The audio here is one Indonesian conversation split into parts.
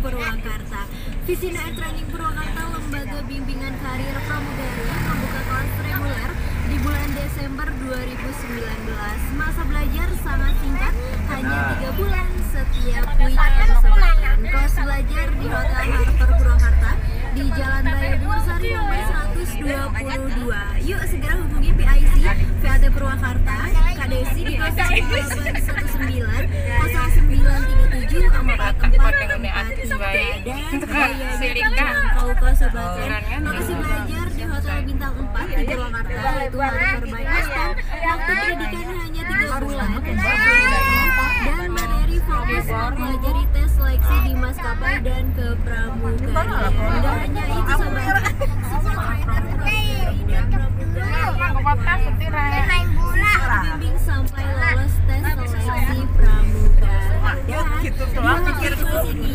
Purwakarta. Visida Air Training Purwakarta, lembaga bimbingan karir pramugari, membuka kelas reguler di bulan Desember 2019. Masa belajar sangat singkat, hanya tiga bulan setiap weekend. Kelas belajar di Hotel Harper Purwakarta di Jalan Raya Bursari nomor 122. Yuk segera hubungi PIC VAT Purwakarta, KDSI di 0819 0937 4443 dan biayanya terjangkau kok sobat Lokasi belajar di Hotel Bintang 4 di Purwakarta yaitu by Aston. Waktu pendidikan hanya 3 bulan. Dan materi fokus mempelajari tes seleksi di maskapai dan kepramugarian. Tidak hanya itu sobat, semua trainer pramugari dan pramugari Main bola. dibimbing sampai lolos tes seleksi pramugari. Dan di kelas ini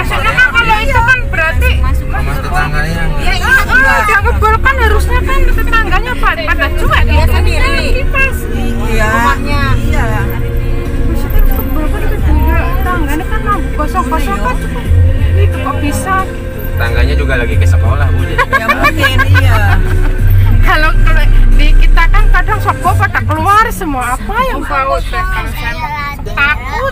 Maksudnya kan kalau itu kan berarti Rumah tetangganya ya iya yang kebal kan harusnya kan tetangganya pada pada cuek dia sendiri. Kipas. Iya. Rumahnya. Iya. maksudnya kebal kan kedua tetangganya kan mau gosok-gosok kan cuma itu kok bisa. Tangganya juga lagi ke sekolah bu jadi. Ya mungkin iya. kalau kalau di kita kan kadang sopo pada keluar semua. Apa yang bau? Teh kalau saya mah takut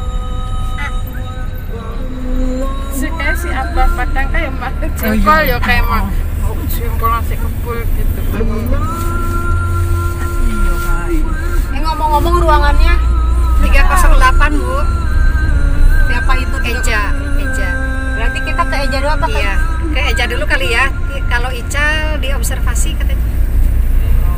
si kayak si abah padang kayak mah jengkol ya kayak mah oh, jengkol nasi kebul gitu Ini ngomong-ngomong ruangannya 308 Bu. Siapa itu? Eja, Eja. Berarti kita ke Eja dulu apa Iya, ke Eja dulu kali ya. Kalau Ical diobservasi katanya.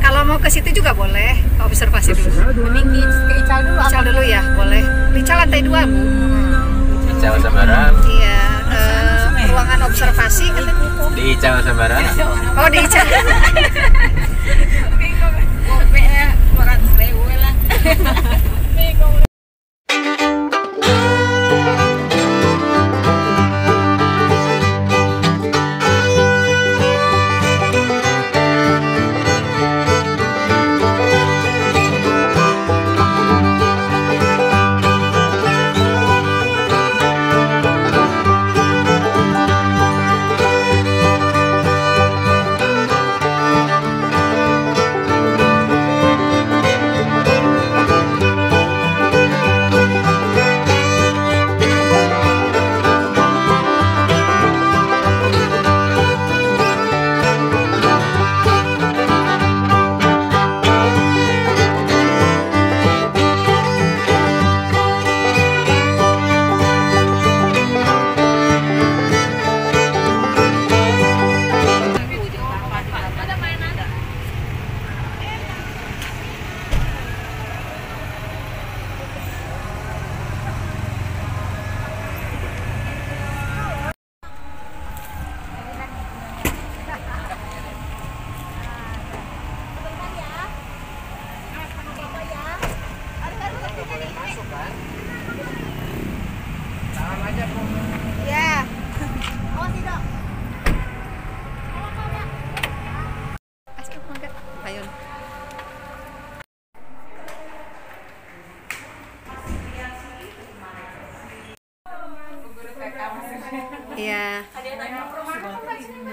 Kalau mau ke situ juga boleh, observasi dulu. Mending di ke Ical dulu apa? Ical dulu ya, boleh. Ical lantai dua bu. Ical Sabaran Iya, ruangan observasi katanya. di Ical Sabaran Oh di Ical. Ayun.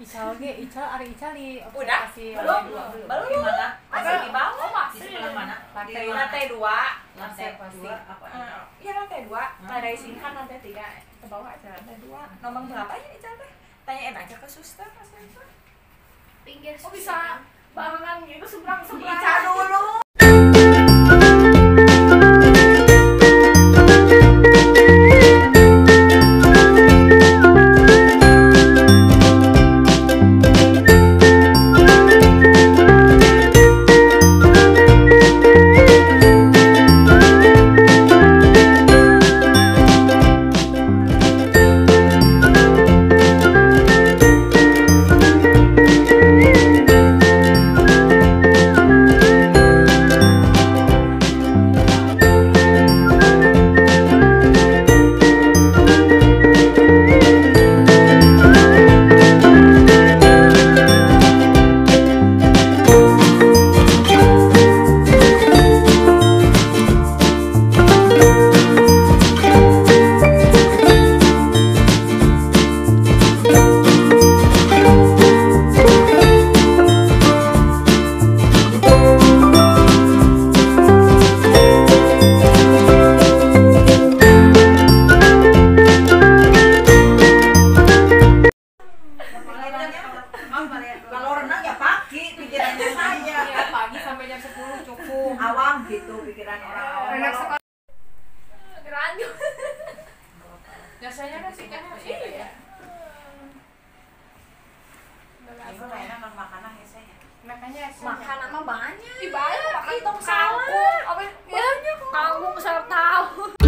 Ical ge, Ical, Ari Ical di Udah? Belum? Belum? Gimana? Masih di bawah? masih. Di sebelah mana? Lantai Di dua. lantai dua. Lantai dua, apa? Iya lantai dua. Lantai sini kan lantai tiga. Ke bawah aja lantai dua. Nomor berapa ya Ica teh? Tanyain aja ke suster, ke suster. Pinggir Oh bisa barengan gitu seberang seberang. Biasanya kan sih kan itu ya. Non makanan ya saya. makanya Makanan mah banyak. Ih, banyak makan tong kangkung. Apa banyak kangkung sayur tahu.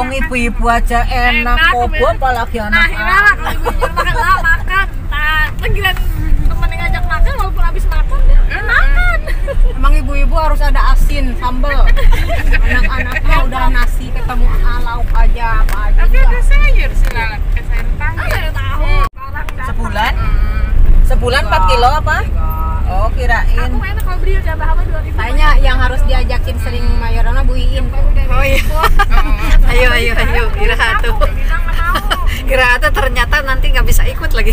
Makan. ibu-ibu aja enak kobo apalagi Nah, anak Hira lah kalau ibu makan lah makan. Nah, panggilan temen yang ngajak makan walaupun habis makan dia makan. Emang ibu-ibu harus ada asin, sambel. Anak-anak mah udah nasi ketemu ah, lauk aja apa aja. Tapi ada sayur si Lala kayak sayur. Ada tahu. Dah. sebulan sebulan 4 kilo apa oh kirain Aku enak kalau beli udah berapa 2000. Kayaknya yang harus diajakin sering mayorana Bu Iin. Oh iya. ayo ayo ayo Ira tuh. Bilang nggak mau. Ira tuh ternyata nanti nggak bisa ikut lagi.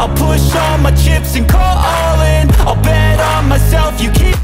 I'll push all my chips and call in. I'll bet on myself, you keep